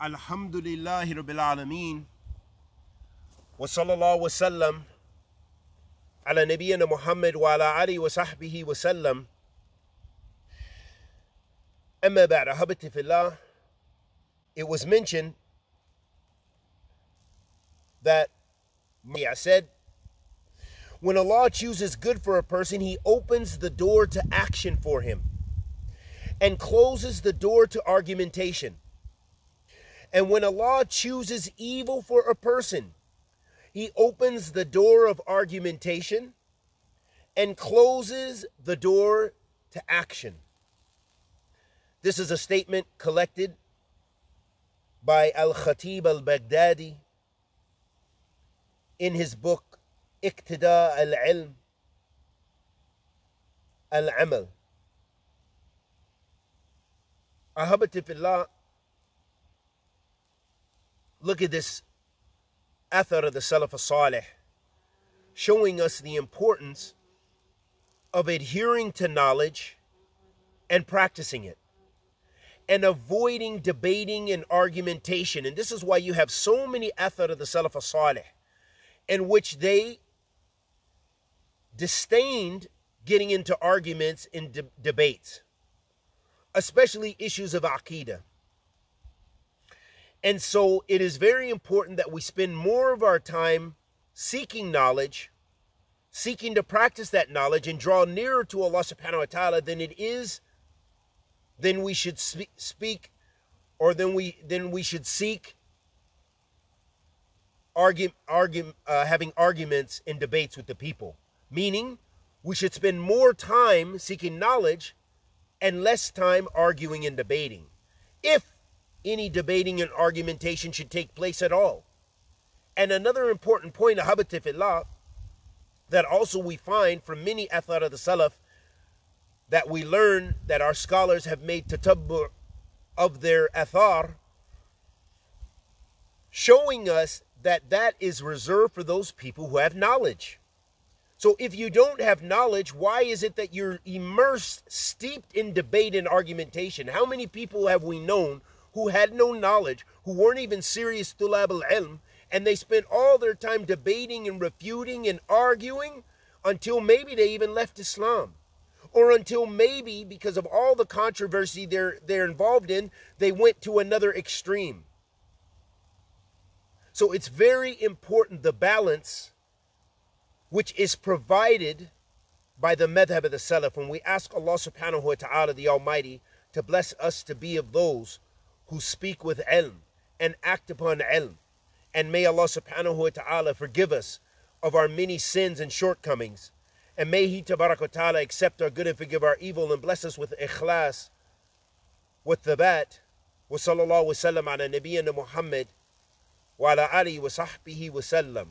Alhamdulillahi Rabbil Alameen Wa sallallahu wa sallam Ala nabiyyina Muhammad wa ala alihi wa sahbihi wa sallam Amma ba'da habati fillah It was mentioned that I said when Allah chooses good for a person, He opens the door to action for him and closes the door to argumentation. And when Allah chooses evil for a person, He opens the door of argumentation and closes the door to action. This is a statement collected by Al Khatib al Baghdadi in his book اقتداء العلم العمل أحبتي في الله Look at this athar of the Salaf Salih showing us the importance of adhering to knowledge and practicing it and avoiding debating and argumentation. And this is why you have so many athar of the Salaf Salih in which they disdained getting into arguments and de- debates, especially issues of Aqidah. And so it is very important that we spend more of our time seeking knowledge, seeking to practice that knowledge and draw nearer to Allah subhanahu wa ta'ala than it is then we should speak or then we then we should seek uh, having arguments and debates with the people. Meaning we should spend more time seeking knowledge and less time arguing and debating. If any debating and argumentation should take place at all. And another important point, ahabatifillah, that also we find from many athar of the Salaf that we learn that our scholars have made tatabbu of their athar, showing us that that is reserved for those people who have knowledge. So if you don't have knowledge, why is it that you're immersed, steeped in debate and argumentation? How many people have we known who had no knowledge, who weren't even serious tulab al-ilm, and they spent all their time debating and refuting and arguing until maybe they even left Islam. Or until maybe, because of all the controversy they're, they're involved in, they went to another extreme. So it's very important the balance which is provided by the madhab of the Salaf. When we ask Allah subhanahu wa ta'ala, the Almighty, to bless us to be of those who speak with ilm and act upon ilm. And may Allah subhanahu wa ta'ala forgive us of our many sins and shortcomings. And may He tabarak wa ta'ala accept our good and forgive our evil and bless us with ikhlas, with thabat. Wa sallallahu wa sallam ala nabiyyina Muhammad wa ala alihi wa sahbihi wa sallam.